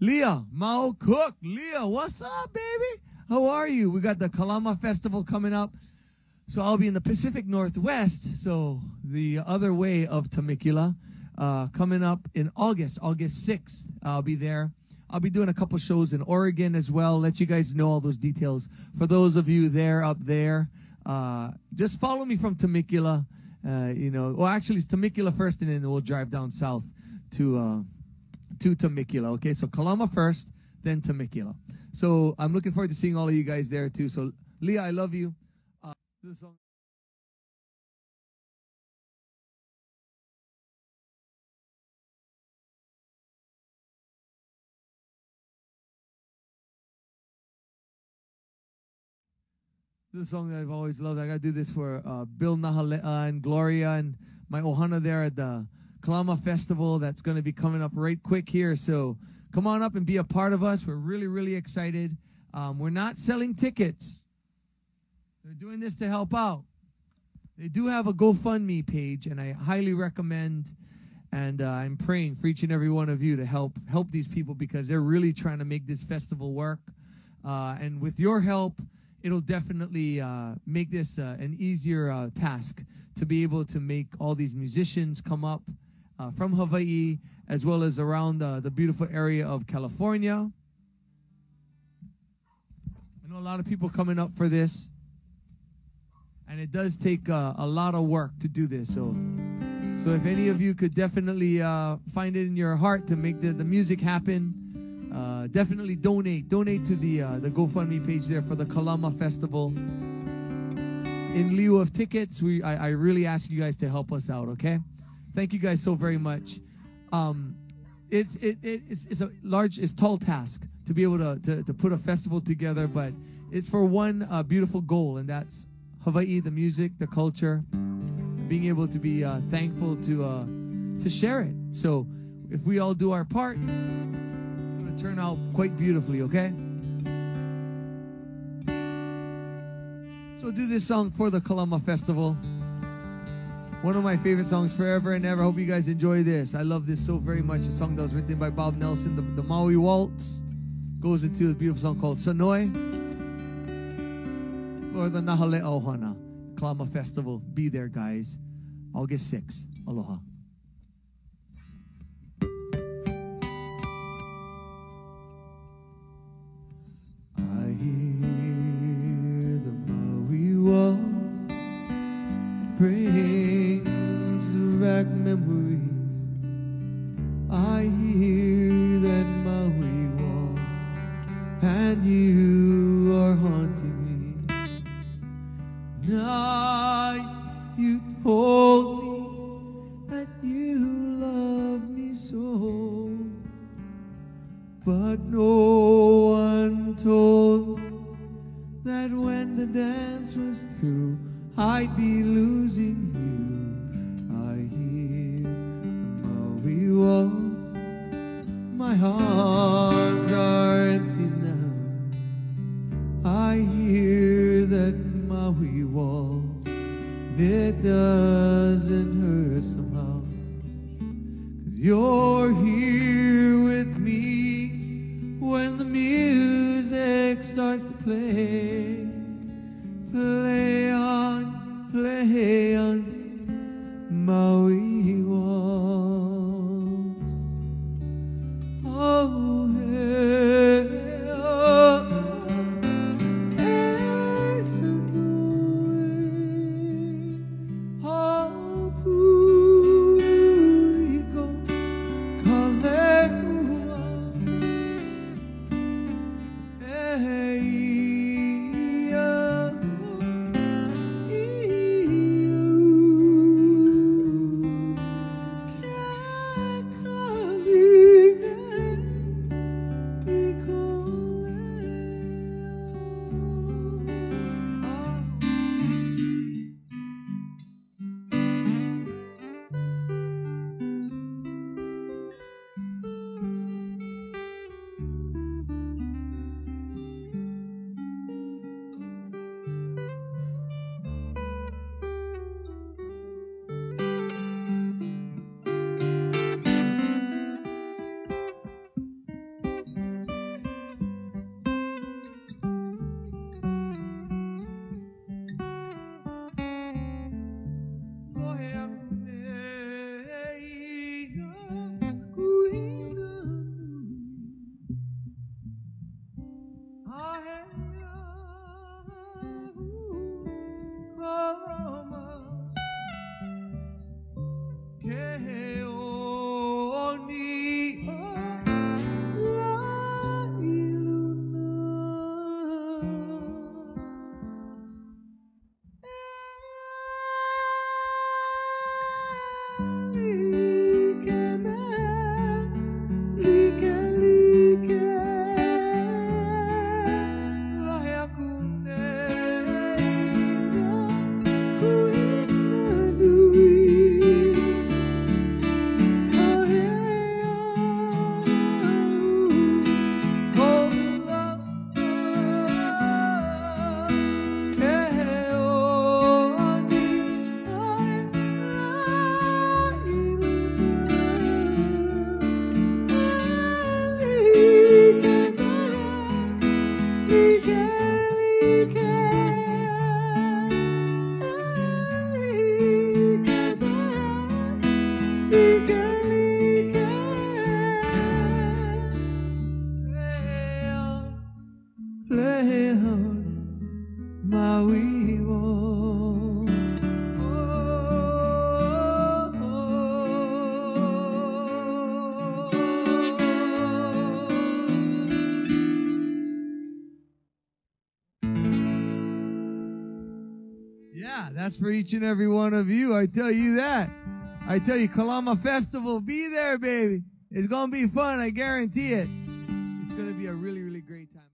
Lea, Mau Cook. Lea, what's up, baby? How are you? We got the Kalama Festival coming up. So I'll be in the Pacific Northwest, so the other way of Temecula, uh, coming up in August, August 6th. I'll be there. I'll be doing a couple shows in Oregon as well. Let you guys know all those details. For those of you there up there, uh, just follow me from Temecula. Uh, you know, well, actually, it's Temecula first, and then we'll drive down south to uh, to Temecula. Okay, so Kalama first, then Temecula. So I'm looking forward to seeing all of you guys there too. So Lea, I love you. Uh, this song. This song that I've always loved. I got to do this for uh, Bill Nahalea and Gloria and my Ohana there at the Kalama Festival that's going to be coming up right quick here. So come on up and be a part of us. We're really, really excited. Um, we're not selling tickets. They're doing this to help out. They do have a GoFundMe page, and I highly recommend. And uh, I'm praying for each and every one of you to help help these people because they're really trying to make this festival work. Uh, and with your help, it'll definitely uh, make this uh, an easier uh, task to be able to make all these musicians come up uh, from Hawaii as well as around the beautiful area of California. I know a lot of people coming up for this, and it does take uh, a lot of work to do this. So, so if any of you could definitely uh, find it in your heart to make the, the music happen, uh, definitely donate. Donate to the uh, the GoFundMe page there for the Kalama Festival. In lieu of tickets, we I, I really ask you guys to help us out. Okay, thank you guys so very much. Um, it's it, it it's, it's a large, it's tall task to be able to, to, to put a festival together, but it's for one uh, beautiful goal, and that's Hawaii, the music, the culture, being able to be uh, thankful to uh, to share it. So if we all do our part, it's going to turn out quite beautifully, okay? So do this song for the Kalama Festival. One of my favorite songs forever and ever. Hope you guys enjoy this. I love this so very much. A song that was written by Bob Nelson, the, the Maui Waltz. Goes into a beautiful song called Sanoe. For the Nahalea Ohana Kalama Festival. Be there, guys. August 6th. Aloha. Back memories. I hear that Maui waltz, and you are haunting me. Night you told me that you love me so, but no one told me that when the dance was through. I'd be losing you. Maui waltz. My arms are empty now. I hear that Maui waltz. It doesn't hurt somehow. Cause you're here with me when the music starts to play. Play on, play on, Maui that's for each and every one of you. I tell you that. I tell you, Kalama Festival, be there, baby. It's going to be fun. I guarantee it. It's going to be a really, really great time.